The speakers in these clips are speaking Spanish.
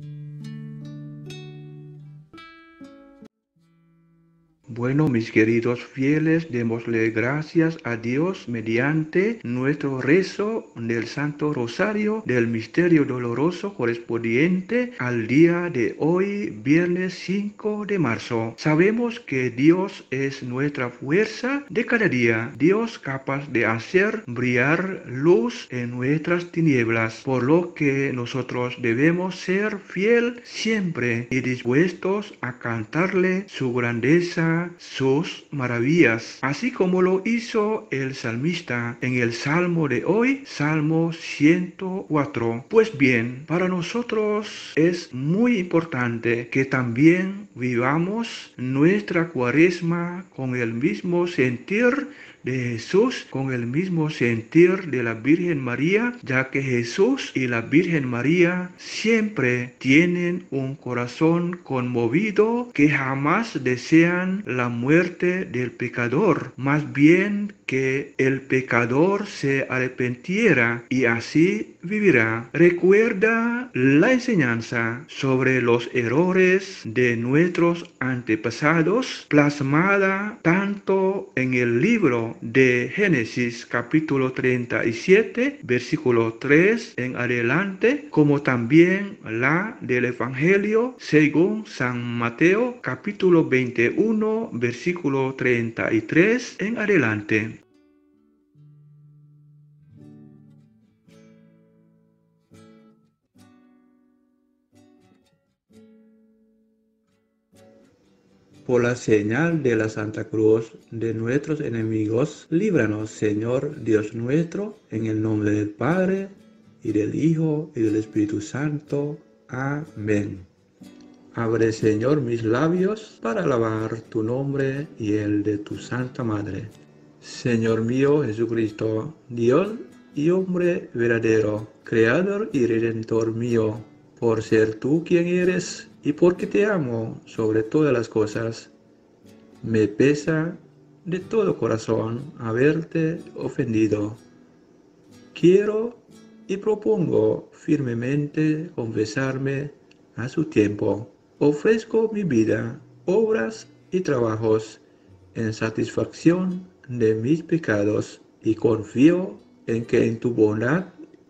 Mm-hmm. Bueno, mis queridos fieles, démosle gracias a Dios mediante nuestro rezo del Santo Rosario del Misterio Doloroso correspondiente al día de hoy, viernes 5 de marzo. Sabemos que Dios es nuestra fuerza de cada día, Dios capaz de hacer brillar luz en nuestras tinieblas, por lo que nosotros debemos ser fiel siempre y dispuestos a cantarle su grandeza sus maravillas, así como lo hizo el salmista en el Salmo de hoy, Salmo 104. Pues bien, para nosotros es muy importante que también vivamos nuestra cuaresma con el mismo sentir de Jesús con el mismo sentir de la Virgen María, ya que Jesús y la Virgen María siempre tienen un corazón conmovido que jamás desean la muerte del pecador, más bien que el pecador se arrepentiera y así vivirá. Recuerda la enseñanza sobre los errores de nuestros antepasados plasmada tanto en el libro de Génesis capítulo 37, versículo 3 en adelante, como también la del Evangelio según San Mateo capítulo 21, versículo 33 en adelante. Por la señal de la Santa Cruz de nuestros enemigos, líbranos, Señor Dios nuestro, en el nombre del Padre, y del Hijo, y del Espíritu Santo. Amén. Abre, Señor, mis labios para alabar tu nombre y el de tu Santa Madre. Señor mío Jesucristo, Dios y hombre verdadero, Creador y Redentor mío, por ser tú quien eres y porque te amo sobre todas las cosas, me pesa de todo corazón haberte ofendido. Quiero y propongo firmemente confesarme a su tiempo. Ofrezco mi vida, obras y trabajos en satisfacción de mis pecados y confío en que en tu bondad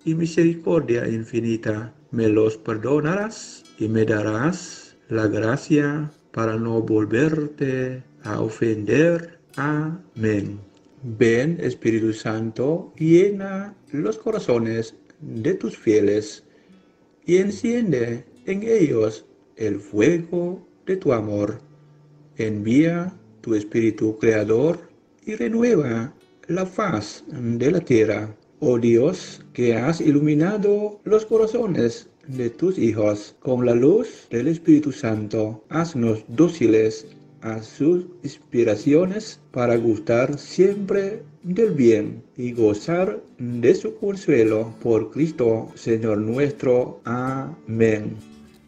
y misericordia infinita me los perdonarás y me darás la gracia para no volverte a ofender. Amén. Ven Espíritu Santo, llena los corazones de tus fieles y enciende en ellos el fuego de tu amor. Envía tu Espíritu Creador y renueva la faz de la tierra. Oh Dios, que has iluminado los corazones de tus hijos con la luz del Espíritu Santo, haznos dóciles a sus inspiraciones para gustar siempre del bien y gozar de su consuelo por Cristo Señor nuestro. Amén.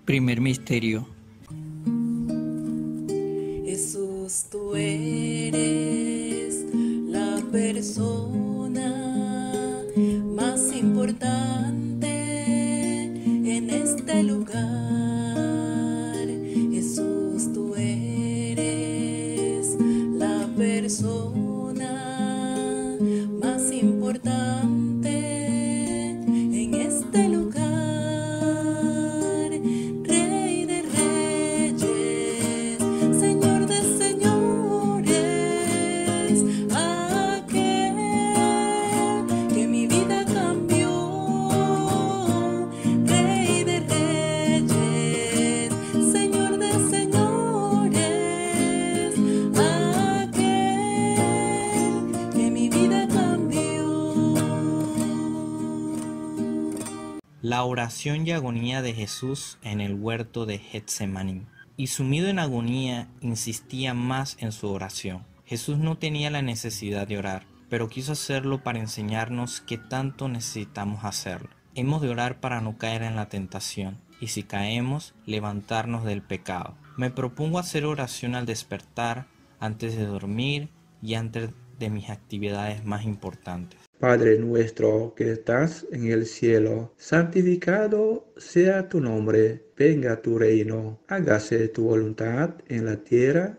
Primer misterio. Jesús, tú eres la persona importante. La oración y agonía de Jesús en el huerto de Getsemaní. Y sumido en agonía, insistía más en su oración. Jesús no tenía la necesidad de orar, pero quiso hacerlo para enseñarnos que tanto necesitamos hacerlo. Hemos de orar para no caer en la tentación, y si caemos, levantarnos del pecado. Me propongo hacer oración al despertar, antes de dormir y antes de mis actividades más importantes. Padre nuestro que estás en el cielo, santificado sea tu nombre, venga tu reino, hágase tu voluntad en la tierra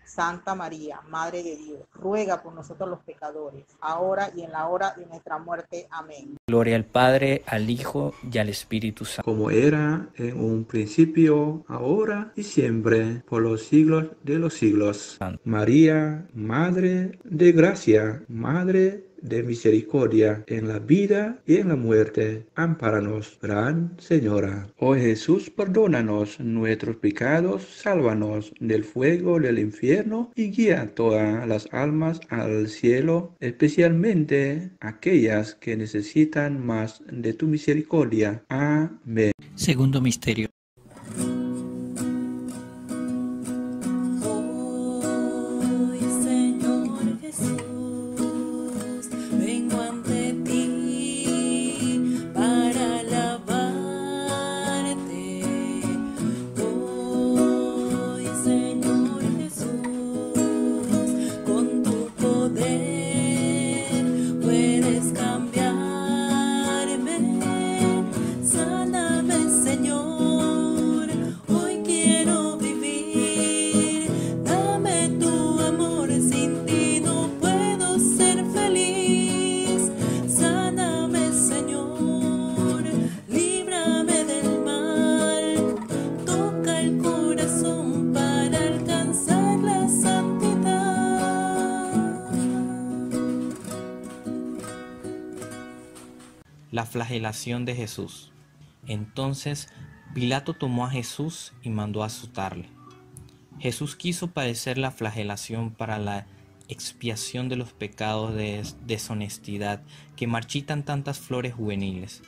Santa María, Madre de Dios, ruega por nosotros los pecadores, ahora y en la hora de nuestra muerte. Amén. Gloria al Padre, al Hijo y al Espíritu Santo. Como era en un principio, ahora y siempre, por los siglos de los siglos. María, Madre de Gracia, Madre de misericordia en la vida y en la muerte. Ampáranos, Gran Señora. Oh Jesús, perdónanos nuestros pecados, sálvanos del fuego del infierno y guía todas las almas al cielo, especialmente aquellas que necesitan más de tu misericordia. Amén. Segundo misterio. La flagelación de Jesús. Entonces Pilato tomó a Jesús y mandó azotarle. Jesús quiso padecer la flagelación para la expiación de los pecados de deshonestidad que marchitan tantas flores juveniles,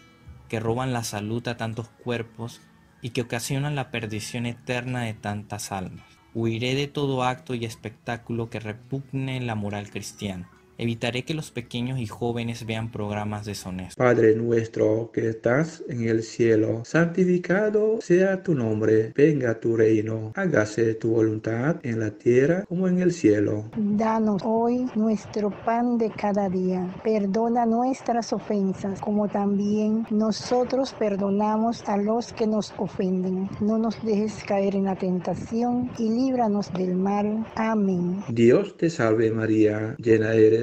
que roban la salud a tantos cuerpos y que ocasionan la perdición eterna de tantas almas. Huiré de todo acto y espectáculo que repugne la moral cristiana. Evitaré que los pequeños y jóvenes vean programas deshonestos. Padre nuestro que estás en el cielo, santificado sea tu nombre, venga tu reino, hágase tu voluntad en la tierra como en el cielo. Danos hoy nuestro pan de cada día. Perdona nuestras ofensas, como también nosotros perdonamos a los que nos ofenden. No nos dejes caer en la tentación y líbranos del mal. Amén. Dios te salve María, llena eres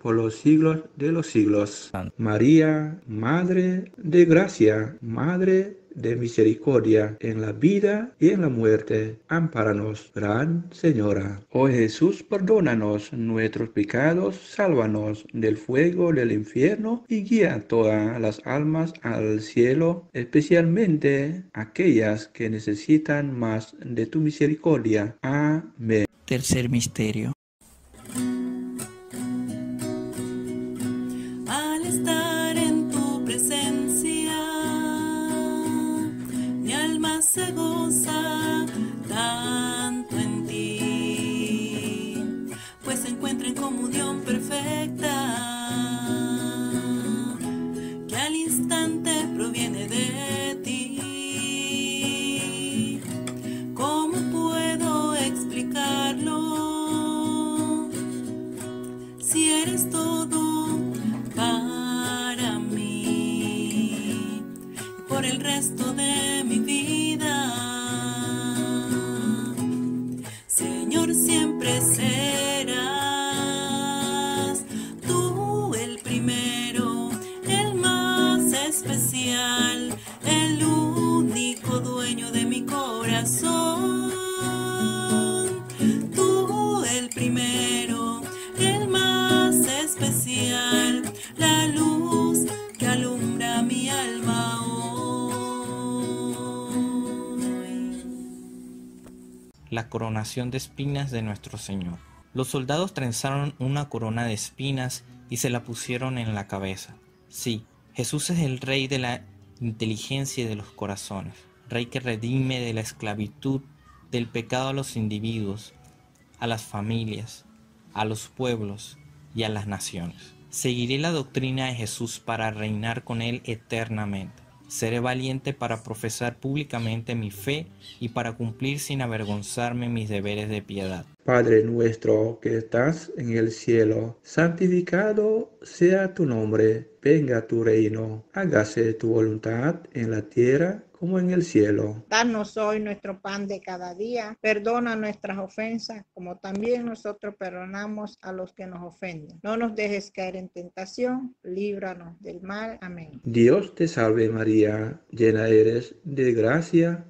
por los siglos de los siglos. María, Madre de Gracia, Madre de misericordia en la vida y en la muerte. Ampáranos, Gran Señora. Oh Jesús, perdónanos nuestros pecados, sálvanos del fuego del infierno y guía todas las almas al cielo, especialmente aquellas que necesitan más de tu misericordia. Amén. Tercer misterio. seguro. La coronación de espinas de nuestro Señor. Los soldados trenzaron una corona de espinas y se la pusieron en la cabeza. Sí, Jesús es el Rey de la inteligencia y de los corazones, Rey que redime de la esclavitud, del pecado a los individuos, a las familias, a los pueblos y a las naciones. Seguiré la doctrina de Jesús para reinar con Él eternamente. Seré valiente para profesar públicamente mi fe y para cumplir sin avergonzarme mis deberes de piedad. Padre nuestro que estás en el cielo, santificado sea tu nombre, venga tu reino, hágase tu voluntad en la tierra como en el cielo. Danos hoy nuestro pan de cada día. Perdona nuestras ofensas, como también nosotros perdonamos a los que nos ofenden. No nos dejes caer en tentación, líbranos del mal. Amén. Dios te salve María, llena eres de gracia,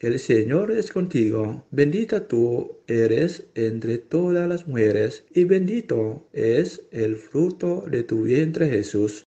el Señor es contigo. Bendita tú eres entre todas las mujeres, y bendito es el fruto de tu vientre Jesús.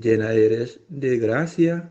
llena eres de gracia,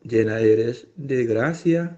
llena eres de gracia,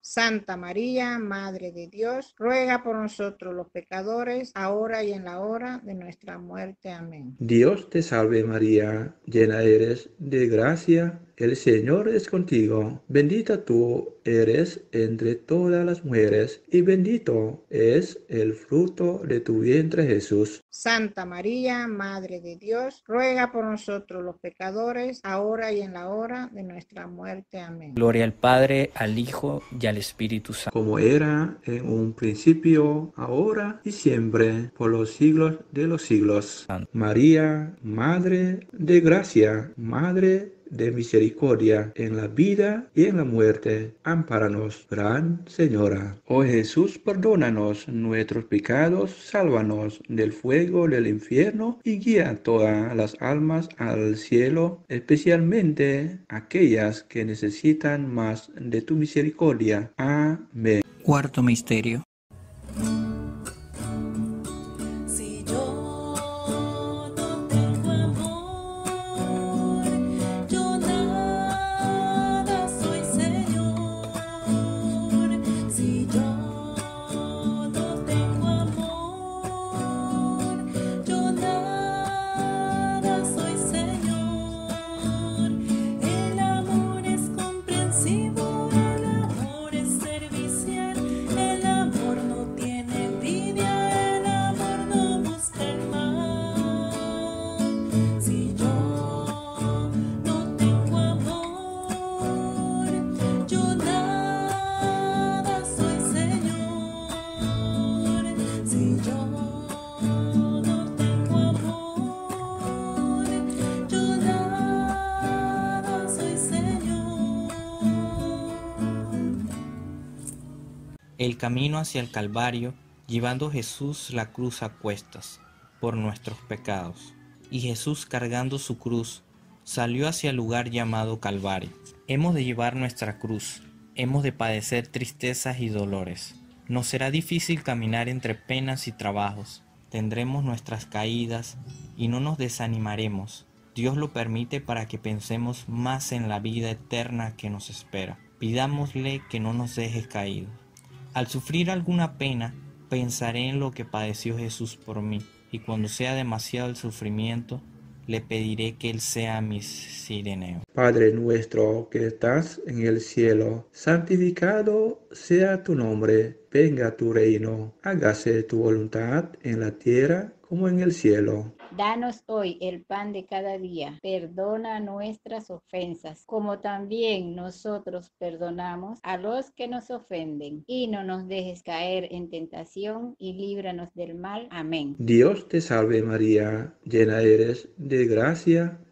Santa María, Madre de Dios, ruega por nosotros los pecadores, ahora y en la hora de nuestra muerte. Amén. Dios te salve María, llena eres de gracia, el Señor es contigo. Bendita tú eres entre todas las mujeres, y bendito es el fruto de tu vientre Jesús. Santa María, Madre de Dios, ruega por nosotros los pecadores, ahora y en la hora de nuestra muerte. Amén. Gloria al Padre, al Hijo y al Espíritu Santo. Como era en un principio, ahora y siempre, por los siglos de los siglos. Amén. María, Madre de gracia, Madre de misericordia en la vida y en la muerte. Ampáranos, Gran Señora. Oh Jesús, perdónanos nuestros pecados, sálvanos del fuego del infierno y guía todas las almas al cielo, especialmente aquellas que necesitan más de tu misericordia. Amén. Cuarto misterio. El camino hacia el Calvario, llevando Jesús la cruz a cuestas por nuestros pecados. Y Jesús cargando su cruz, salió hacia el lugar llamado Calvario. Hemos de llevar nuestra cruz, hemos de padecer tristezas y dolores. Nos será difícil caminar entre penas y trabajos. Tendremos nuestras caídas y no nos desanimaremos. Dios lo permite para que pensemos más en la vida eterna que nos espera. Pidámosle que no nos deje caídos. Al sufrir alguna pena, pensaré en lo que padeció Jesús por mí, y cuando sea demasiado el sufrimiento, le pediré que Él sea mi sireneo. Padre nuestro que estás en el cielo, santificado sea tu nombre, venga tu reino, hágase tu voluntad en la tierra como en el cielo. Danos hoy el pan de cada día. Perdona nuestras ofensas, como también nosotros perdonamos a los que nos ofenden. Y no nos dejes caer en tentación y líbranos del mal. Amén. Dios te salve María, llena eres de gracia,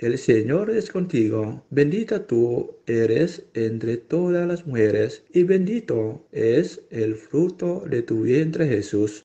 el Señor es contigo. Bendita tú eres entre todas las mujeres, y bendito es el fruto de tu vientre Jesús.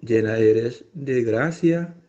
llena eres de gracia,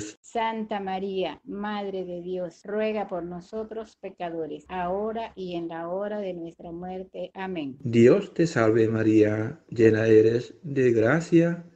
Santa María, Madre de Dios, ruega por nosotros pecadores, ahora y en la hora de nuestra muerte. Amén. Dios te salve María, llena eres de gracia,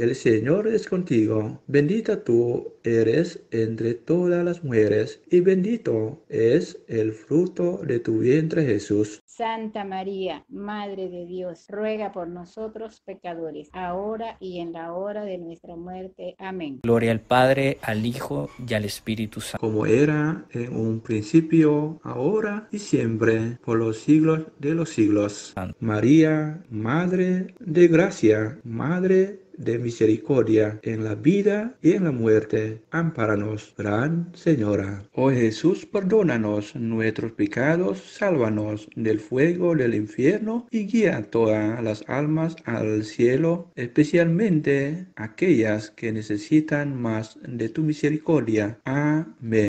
el Señor es contigo. Bendita tú eres entre todas las mujeres, y bendito es el fruto de tu vientre Jesús. Santa María, Madre de Dios, ruega por nosotros pecadores, ahora y en la hora de nuestra muerte. Amén. Gloria al Padre, al Hijo y al Espíritu Santo. Como era en un principio, ahora y siempre, por los siglos de los siglos. Amén. María, Madre de Gracia, Madre de misericordia en la vida y en la muerte. Ampáranos, Gran Señora. Oh Jesús, perdónanos nuestros pecados, sálvanos del fuego del infierno y guía todas las almas al cielo, especialmente aquellas que necesitan más de tu misericordia. Amén.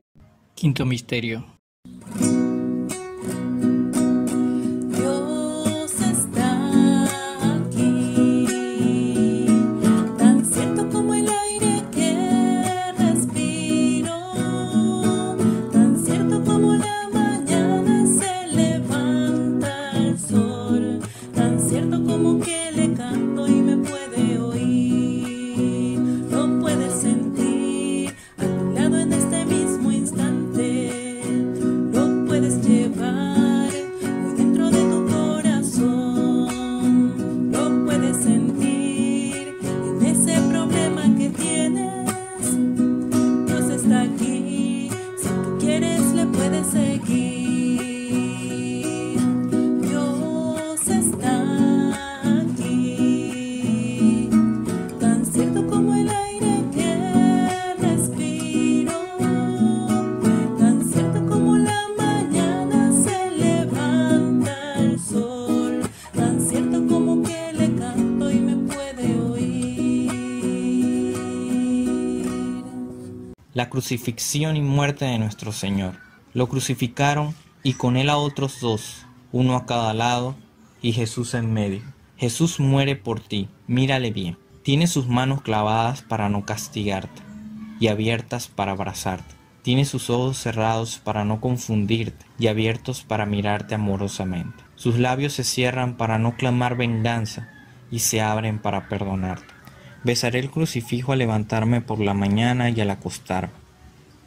Quinto misterio. La crucifixión y muerte de nuestro Señor. Lo crucificaron y con él a otros dos, uno a cada lado y Jesús en medio. Jesús muere por ti, mírale bien. Tiene sus manos clavadas para no castigarte y abiertas para abrazarte. Tiene sus ojos cerrados para no confundirte y abiertos para mirarte amorosamente. Sus labios se cierran para no clamar venganza y se abren para perdonarte. Besaré el crucifijo al levantarme por la mañana y al acostarme.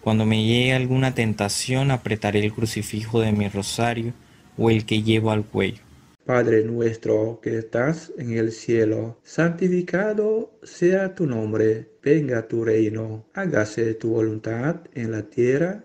Cuando me llegue alguna tentación apretaré el crucifijo de mi rosario o el que llevo al cuello. Padre nuestro que estás en el cielo, santificado sea tu nombre, venga tu reino, hágase tu voluntad en la tierra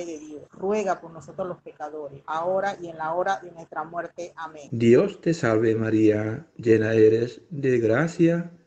de Dios, ruega por nosotros los pecadores, ahora y en la hora de nuestra muerte. Amén. Dios te salve María, llena eres de gracia,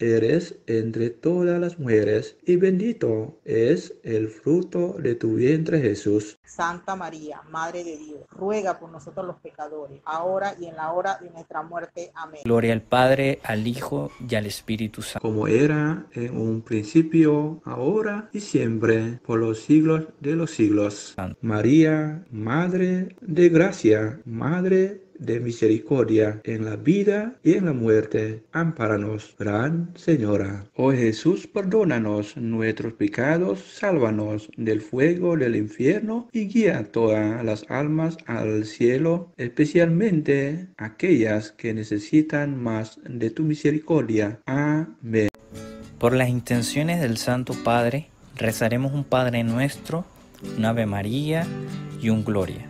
eres entre todas las mujeres, y bendito es el fruto de tu vientre Jesús. Santa María, Madre de Dios, ruega por nosotros los pecadores, ahora y en la hora de nuestra muerte. Amén. Gloria al Padre, al Hijo y al Espíritu Santo. Como era en un principio, ahora y siempre, por los siglos de los siglos. María, Madre de Gracia, Madre de misericordia en la vida y en la muerte. Ampáranos, Gran Señora. Oh Jesús, perdónanos nuestros pecados, sálvanos del fuego del infierno y guía todas las almas al cielo, especialmente aquellas que necesitan más de tu misericordia. Amén. Por las intenciones del Santo Padre, rezaremos un Padre nuestro, un Ave María y un Gloria.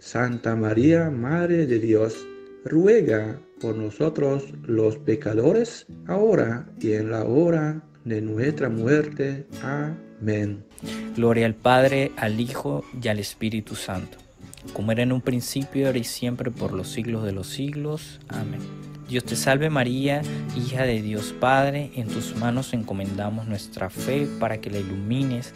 Santa María, Madre de Dios, ruega por nosotros los pecadores, ahora y en la hora de nuestra muerte. Amén. Gloria al Padre, al Hijo y al Espíritu Santo, como era en un principio, ahora y siempre, por los siglos de los siglos. Amén. Dios te salve María, hija de Dios Padre, en tus manos encomendamos nuestra fe para que la ilumines.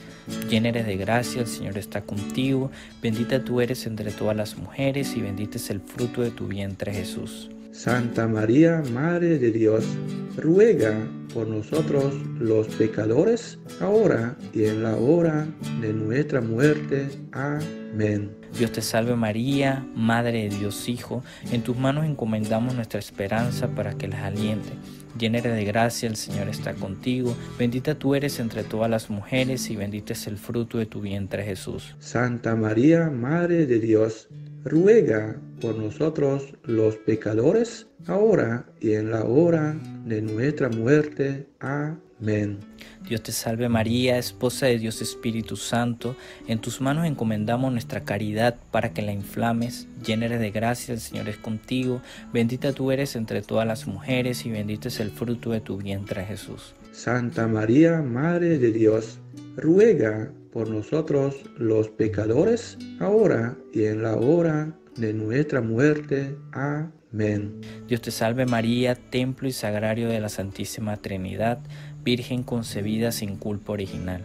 Llena eres de gracia, el Señor está contigo, bendita tú eres entre todas las mujeres y bendito es el fruto de tu vientre Jesús. Santa María, Madre de Dios, ruega por nosotros los pecadores, ahora y en la hora de nuestra muerte. Amén. Dios te salve María, Madre de Dios Hijo, en tus manos encomendamos nuestra esperanza para que las aliente. Llena eres de gracia, el Señor está contigo, bendita tú eres entre todas las mujeres y bendito es el fruto de tu vientre Jesús. Santa María, Madre de Dios, ruega por nosotros los pecadores, ahora y en la hora de nuestra muerte. Amén. Dios te salve María, esposa de Dios Espíritu Santo, en tus manos encomendamos nuestra caridad para que la inflames. Llena de gracia, el Señor es contigo, bendita tú eres entre todas las mujeres y bendito es el fruto de tu vientre Jesús. Santa María, Madre de Dios, ruega por nosotros los pecadores, ahora y en la hora de nuestra muerte. Amén. Dios te salve María, templo y sagrario de la Santísima Trinidad, Virgen concebida sin culpa original.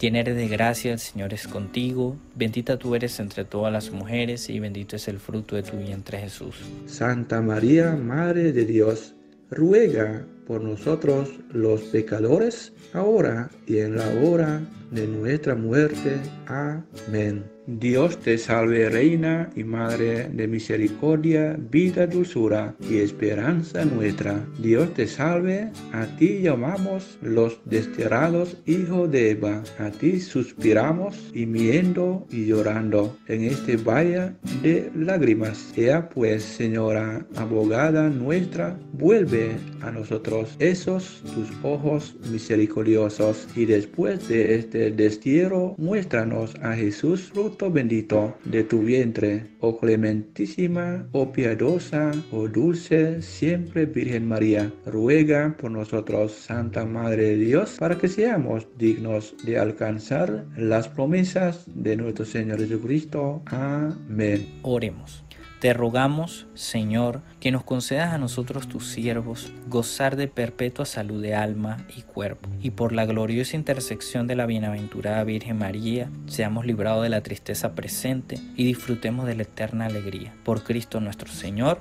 Llena eres de gracia, el Señor es contigo, bendita tú eres entre todas las mujeres y bendito es el fruto de tu vientre Jesús. Santa María, Madre de Dios, ruega por nosotros los pecadores, ahora y en la hora de nuestra muerte. Amén. Dios te salve, Reina y Madre de misericordia, vida, dulzura y esperanza nuestra. Dios te salve, a ti llamamos los desterrados hijos de Eva. A ti suspiramos, gimiendo y llorando en este valle de lágrimas. Sea pues, Señora, abogada nuestra, vuelve a nosotros esos tus ojos misericordiosos, y después de este destierro, muéstranos a Jesús, fruto bendito de tu vientre, oh clementísima, oh piadosa, oh dulce, siempre Virgen María, ruega por nosotros, Santa Madre de Dios, para que seamos dignos de alcanzar las promesas de nuestro Señor Jesucristo. Amén. Oremos. Te rogamos, Señor, que nos concedas a nosotros tus siervos gozar de perpetua salud de alma y cuerpo, y por la gloriosa intersección de la bienaventurada Virgen María, seamos librados de la tristeza presente y disfrutemos de la eterna alegría. Por Cristo nuestro Señor.